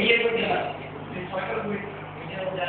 ये तो क्या है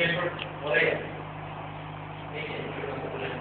Thank you.